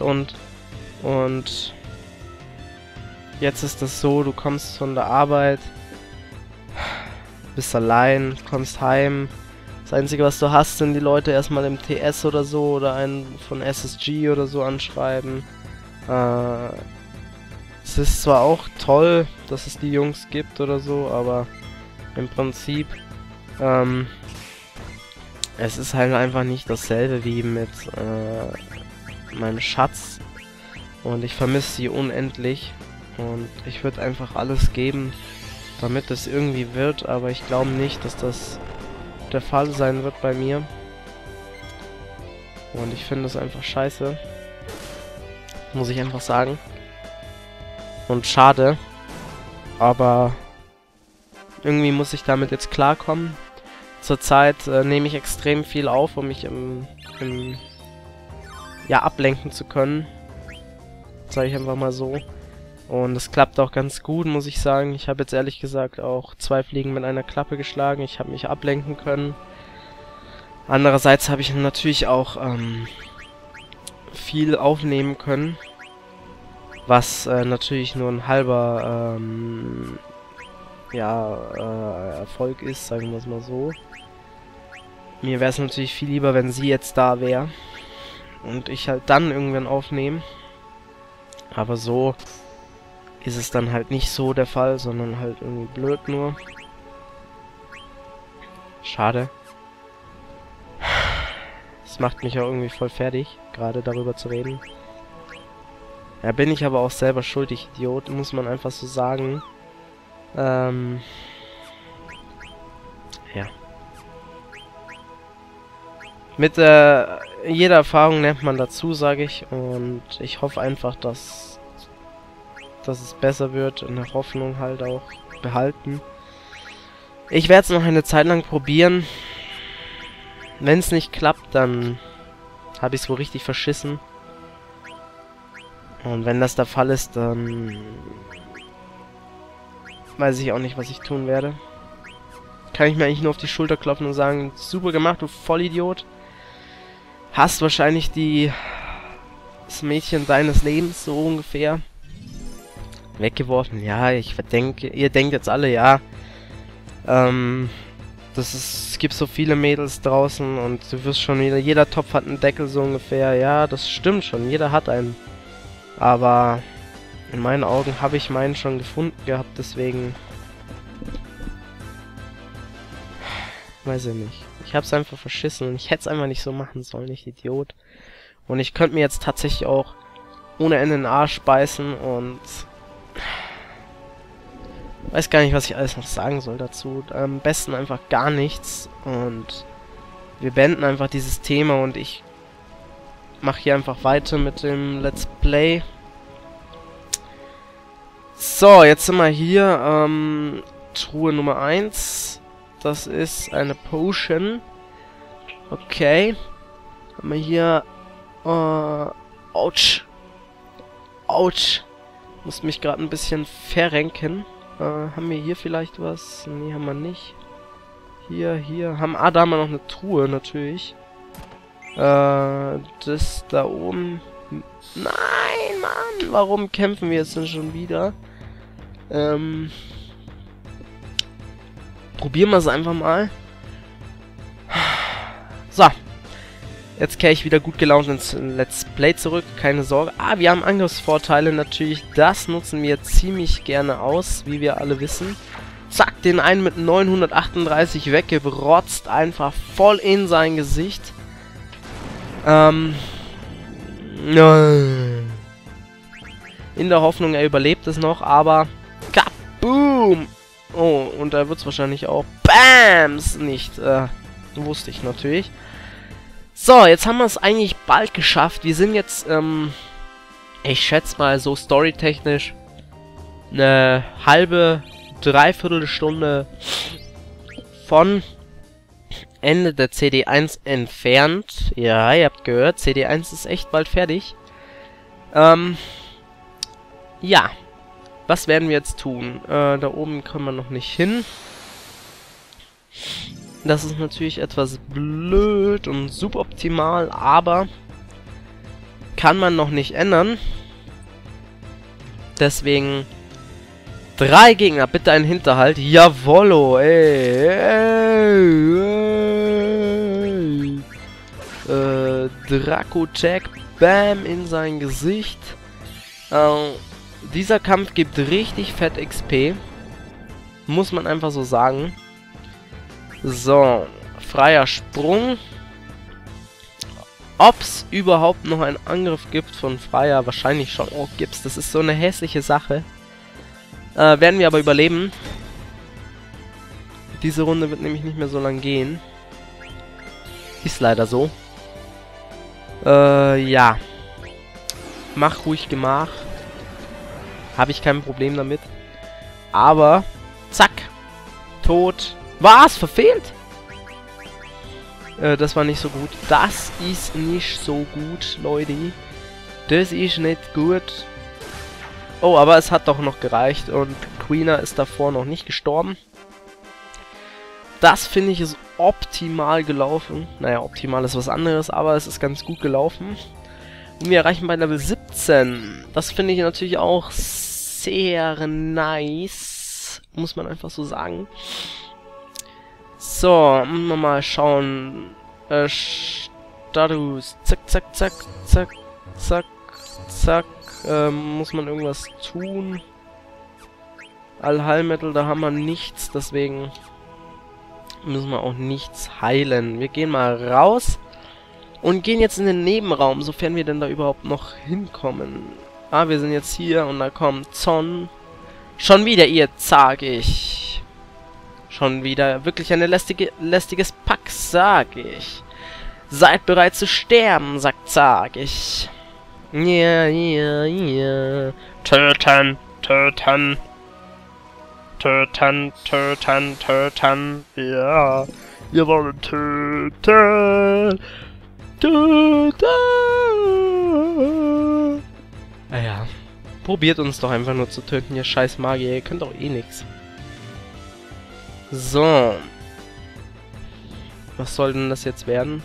und und jetzt ist das so, du kommst von der Arbeit, bist allein, kommst heim. Das Einzige, was du hast, sind die Leute erstmal im TS oder so oder einen von SSG oder so anschreiben. Äh, es ist zwar auch toll, dass es die Jungs gibt oder so, aber im Prinzip, ähm, es ist halt einfach nicht dasselbe wie mit äh, meinem Schatz. Und ich vermisse sie unendlich. Und ich würde einfach alles geben, damit es irgendwie wird. Aber ich glaube nicht, dass das der Fall sein wird bei mir. Und ich finde es einfach scheiße. Muss ich einfach sagen. Und schade. Aber irgendwie muss ich damit jetzt klarkommen. Zurzeit äh, nehme ich extrem viel auf, um mich im, im ja, ablenken zu können. Sage ich einfach mal so. Und es klappt auch ganz gut, muss ich sagen. Ich habe jetzt ehrlich gesagt auch zwei Fliegen mit einer Klappe geschlagen. Ich habe mich ablenken können. Andererseits habe ich natürlich auch ähm, viel aufnehmen können. Was äh, natürlich nur ein halber ähm, ja, äh, Erfolg ist, sagen wir es mal so. Mir wäre es natürlich viel lieber, wenn sie jetzt da wäre. Und ich halt dann irgendwann aufnehmen. Aber so ist es dann halt nicht so der Fall, sondern halt irgendwie blöd nur. Schade. Das macht mich auch irgendwie voll fertig, gerade darüber zu reden. Ja, bin ich aber auch selber schuldig, Idiot, muss man einfach so sagen. Ähm... Ja. Mit äh, jeder Erfahrung lernt man dazu, sage ich. Und ich hoffe einfach, dass, dass es besser wird. In der Hoffnung halt auch behalten. Ich werde es noch eine Zeit lang probieren. Wenn es nicht klappt, dann habe ich es wohl richtig verschissen. Und wenn das der Fall ist, dann weiß ich auch nicht, was ich tun werde. Kann ich mir eigentlich nur auf die Schulter klopfen und sagen, super gemacht, du Vollidiot hast wahrscheinlich die das Mädchen deines Lebens so ungefähr weggeworfen. Ja, ich denke, ihr denkt jetzt alle, ja, ähm, das ist, es gibt so viele Mädels draußen und du wirst schon wieder, jeder Topf hat einen Deckel so ungefähr. Ja, das stimmt schon, jeder hat einen. Aber in meinen Augen habe ich meinen schon gefunden gehabt, deswegen weiß ich nicht. Ich hab's einfach verschissen und ich hätte es einfach nicht so machen sollen, ich Idiot. Und ich könnte mir jetzt tatsächlich auch ohne Ende in den Arsch beißen und... Weiß gar nicht, was ich alles noch sagen soll dazu. Am besten einfach gar nichts und wir beenden einfach dieses Thema und ich mache hier einfach weiter mit dem Let's Play. So, jetzt sind wir hier. Ähm, Truhe Nummer 1. Das ist eine Potion. Okay. Haben wir hier... Äh, ouch. Ouch. Muss mich gerade ein bisschen verrenken. Äh, haben wir hier vielleicht was? Nee, haben wir nicht. Hier, hier. Haben, ah, da haben wir noch eine Truhe, natürlich. Äh, das da oben... Nein, Mann! Warum kämpfen wir jetzt denn schon wieder? Ähm... Probieren wir es einfach mal. So. Jetzt kehre ich wieder gut gelaunt ins Let's Play zurück. Keine Sorge. Ah, wir haben Angriffsvorteile natürlich. Das nutzen wir ziemlich gerne aus, wie wir alle wissen. Zack, den einen mit 938 weggebrotzt. Einfach voll in sein Gesicht. Ähm. In der Hoffnung, er überlebt es noch, aber... Kaboom! Oh, und da wird es wahrscheinlich auch BAMS nicht. Äh, wusste ich natürlich. So, jetzt haben wir es eigentlich bald geschafft. Wir sind jetzt, ähm, ich schätze mal so storytechnisch eine halbe, dreiviertel Stunde von Ende der CD1 entfernt. Ja, ihr habt gehört, CD1 ist echt bald fertig. Ähm, ja, was werden wir jetzt tun? Äh, da oben können wir noch nicht hin. Das ist natürlich etwas blöd und suboptimal, aber kann man noch nicht ändern. Deswegen drei Gegner, bitte einen Hinterhalt. Jawollo, ey. ey, ey. Äh, Draco Jack, bam, in sein Gesicht. Äh, dieser Kampf gibt richtig fett XP. Muss man einfach so sagen. So, freier Sprung. Ob es überhaupt noch einen Angriff gibt von Freier, wahrscheinlich schon. Oh, gibt's. Das ist so eine hässliche Sache. Äh, werden wir aber überleben. Diese Runde wird nämlich nicht mehr so lang gehen. Ist leider so. Äh, ja. Mach ruhig Gemach. Habe ich kein Problem damit. Aber, zack. Tot. Was? Verfehlt? Äh, das war nicht so gut. Das ist nicht so gut, Leute. Das ist nicht gut. Oh, aber es hat doch noch gereicht und Queener ist davor noch nicht gestorben. Das finde ich ist optimal gelaufen. Naja, optimal ist was anderes, aber es ist ganz gut gelaufen. Und wir erreichen bei Level 17. Das finde ich natürlich auch sehr nice. Muss man einfach so sagen. So, mal schauen. Äh, Status. Zack, zack, zack, zack, zack, zack. Ähm, muss man irgendwas tun? Allheilmittel, da haben wir nichts, deswegen müssen wir auch nichts heilen. Wir gehen mal raus und gehen jetzt in den Nebenraum, sofern wir denn da überhaupt noch hinkommen. Ah, wir sind jetzt hier und da kommt Zon. Schon wieder ihr, sag ich. Schon wieder wirklich ein lästige, lästiges Pack, sag ich. Seid bereit zu sterben, sagt sag ich. Ja, ja, ja. Töten, töten. Töten, töten, töten. Ja, wir wollen töten. Töten. Naja, probiert uns doch einfach nur zu töten, ihr scheiß Magier. Ihr könnt doch eh nix. So. Was soll denn das jetzt werden?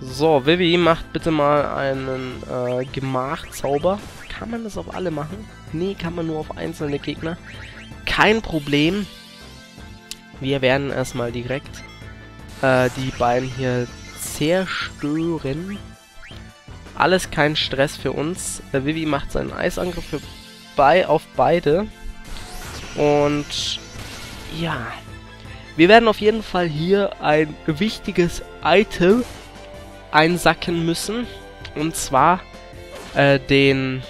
So, Vivi, macht bitte mal einen äh, Gemachzauber. Kann man das auf alle machen? Nee, kann man nur auf einzelne Gegner. Kein Problem. Wir werden erstmal direkt äh, die beiden hier zerstören. Alles kein Stress für uns. Äh, Vivi macht seinen Eisangriff für bei auf beide. Und ja. Wir werden auf jeden Fall hier ein wichtiges Item einsacken müssen. Und zwar äh, den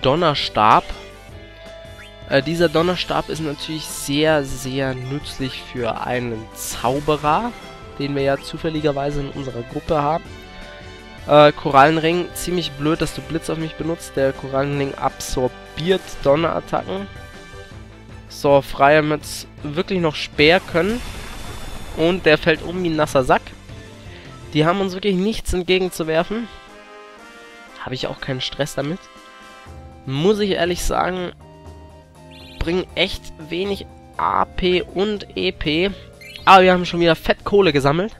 Donnerstab. Äh, dieser Donnerstab ist natürlich sehr, sehr nützlich für einen Zauberer, den wir ja zufälligerweise in unserer Gruppe haben. Äh, Korallenring, ziemlich blöd, dass du Blitz auf mich benutzt. Der Korallenring absorbiert Donnerattacken. So, Freier mit wirklich noch Speer können. Und der fällt um wie ein nasser Sack. Die haben uns wirklich nichts entgegenzuwerfen. Habe ich auch keinen Stress damit. Muss ich ehrlich sagen, bringen echt wenig AP und EP. Aber wir haben schon wieder fett Kohle gesammelt.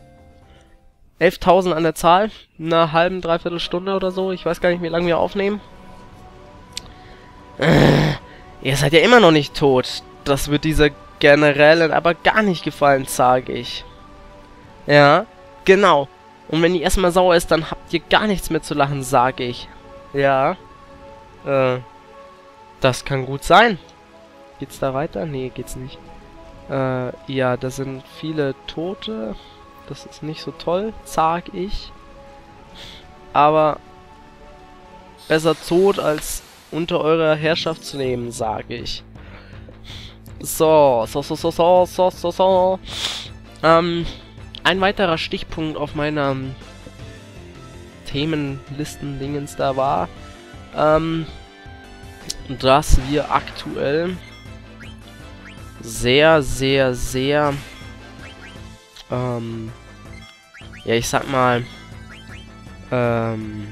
11.000 an der Zahl. In einer halben, dreiviertel Stunde oder so. Ich weiß gar nicht, wie lange wir aufnehmen. Äh, ihr seid ja immer noch nicht tot. Das wird dieser Generälen aber gar nicht gefallen, sage ich. Ja, genau. Und wenn die erstmal sauer ist, dann habt ihr gar nichts mehr zu lachen, sage ich. Ja. Äh. Das kann gut sein. Geht's da weiter? Nee, geht's nicht. Äh, ja, da sind viele Tote. Das ist nicht so toll, sag ich. Aber besser tot als unter eurer Herrschaft zu nehmen, sage ich. So, so, so, so, so, so, so, so. Ähm, ein weiterer Stichpunkt auf meiner Themenlisten-Dingens da war, ähm, dass wir aktuell sehr, sehr, sehr, ähm, ja, ich sag mal, ähm,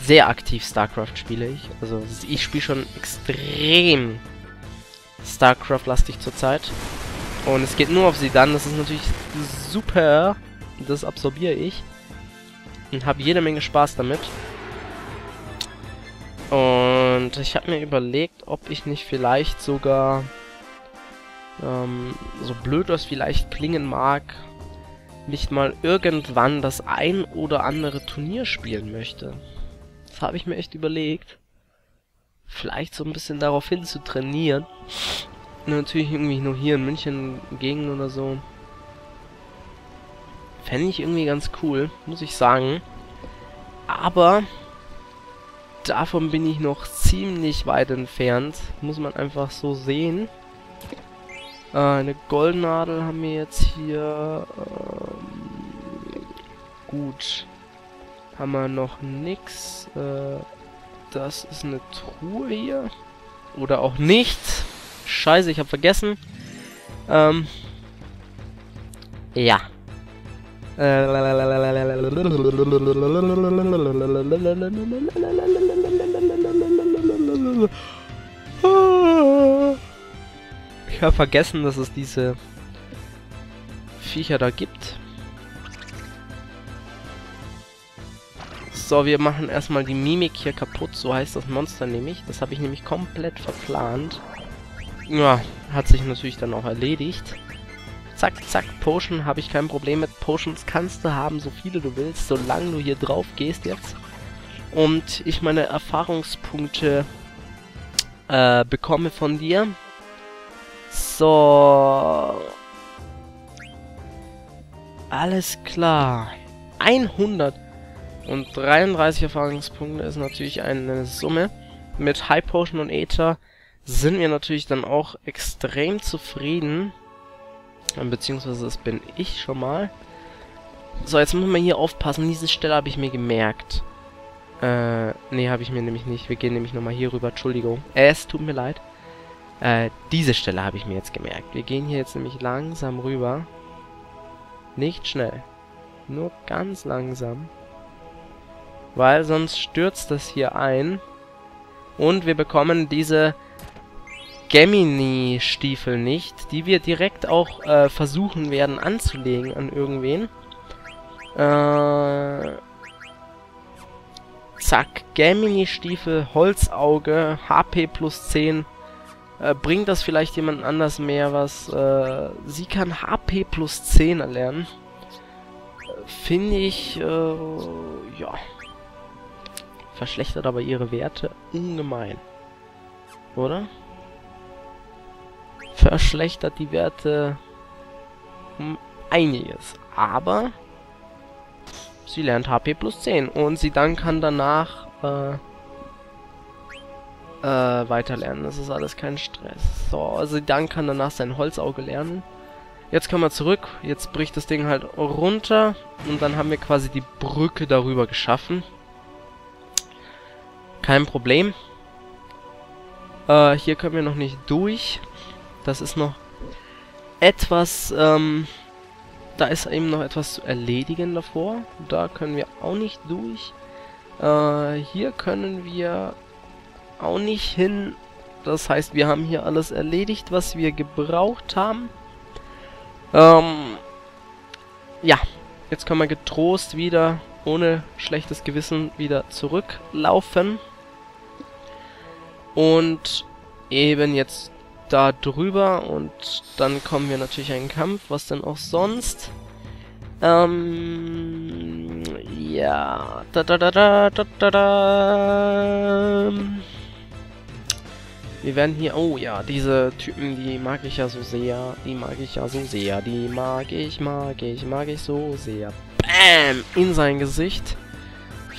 sehr aktiv StarCraft spiele ich. Also ich spiele schon extrem StarCraft-lastig zurzeit. Und es geht nur auf sie dann. Das ist natürlich super. Das absorbiere ich. und habe jede Menge Spaß damit. Und ich habe mir überlegt, ob ich nicht vielleicht sogar, ähm, so blöd das vielleicht klingen mag, nicht mal irgendwann das ein oder andere Turnier spielen möchte. Das habe ich mir echt überlegt. Vielleicht so ein bisschen darauf hin zu trainieren. Natürlich irgendwie nur hier in München gegen oder so. Fände ich irgendwie ganz cool, muss ich sagen. Aber davon bin ich noch ziemlich weit entfernt. Muss man einfach so sehen. Äh, eine Goldnadel haben wir jetzt hier. Ähm, gut. Haben wir noch nix. Äh, das ist eine Truhe hier. Oder auch nicht. Scheiße, ich habe vergessen. Ähm. Ja. Ich habe vergessen, dass es diese Viecher da gibt. So, wir machen erstmal die Mimik hier kaputt. So heißt das Monster nämlich. Das habe ich nämlich komplett verplant. Ja, hat sich natürlich dann auch erledigt. Zack, zack, Potion, habe ich kein Problem mit. Potions kannst du haben, so viele du willst, solange du hier drauf gehst jetzt. Und ich meine Erfahrungspunkte äh, bekomme von dir. So. Alles klar. 133 Erfahrungspunkte ist natürlich eine Summe. Mit High Potion und Aether sind wir natürlich dann auch extrem zufrieden. Beziehungsweise das bin ich schon mal. So, jetzt muss man hier aufpassen. Diese Stelle habe ich mir gemerkt. Äh, nee, habe ich mir nämlich nicht. Wir gehen nämlich nochmal hier rüber. Entschuldigung. Es tut mir leid. Äh, diese Stelle habe ich mir jetzt gemerkt. Wir gehen hier jetzt nämlich langsam rüber. Nicht schnell. Nur ganz langsam. Weil sonst stürzt das hier ein. Und wir bekommen diese Gemini-Stiefel nicht, die wir direkt auch äh, versuchen werden anzulegen an irgendwen. Äh, zack, Gemini-Stiefel, Holzauge, HP plus 10. Äh, bringt das vielleicht jemand anders mehr was? Äh, sie kann HP plus 10 erlernen. Finde ich, äh, ja. Verschlechtert aber ihre Werte ungemein. Oder? verschlechtert die Werte um einiges. Aber sie lernt HP plus 10 und sie dann kann danach äh, äh, weiterlernen. Das ist alles kein Stress. So, also dann kann danach sein Holzauge lernen. Jetzt kommen wir zurück. Jetzt bricht das Ding halt runter. Und dann haben wir quasi die Brücke darüber geschaffen. Kein Problem. Äh, hier können wir noch nicht durch. Das ist noch etwas, ähm, da ist eben noch etwas zu erledigen davor. Da können wir auch nicht durch. Äh, hier können wir auch nicht hin. Das heißt, wir haben hier alles erledigt, was wir gebraucht haben. Ähm, ja, jetzt können wir getrost wieder, ohne schlechtes Gewissen, wieder zurücklaufen. Und eben jetzt da drüber und dann kommen wir natürlich einen Kampf, was denn auch sonst. Ähm, ja, da da da da da da da. Wir werden hier, oh ja, diese Typen, die mag ich ja so sehr, die mag ich ja so sehr, die mag ich, mag ich, mag ich so sehr. Bam! In sein Gesicht.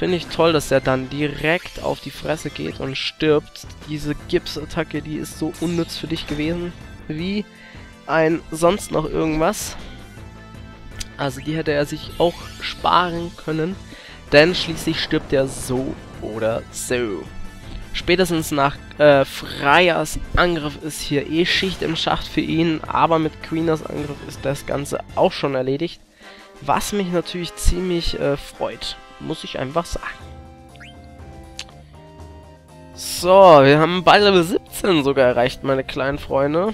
Finde ich toll, dass er dann direkt auf die Fresse geht und stirbt. Diese Gips-Attacke, die ist so unnütz für dich gewesen, wie ein sonst noch irgendwas. Also die hätte er sich auch sparen können, denn schließlich stirbt er so oder so. Spätestens nach äh, Freiers Angriff ist hier eh Schicht im Schacht für ihn, aber mit Queeners Angriff ist das Ganze auch schon erledigt. Was mich natürlich ziemlich äh, freut muss ich einfach sagen. So, wir haben Level 17 sogar erreicht, meine kleinen Freunde.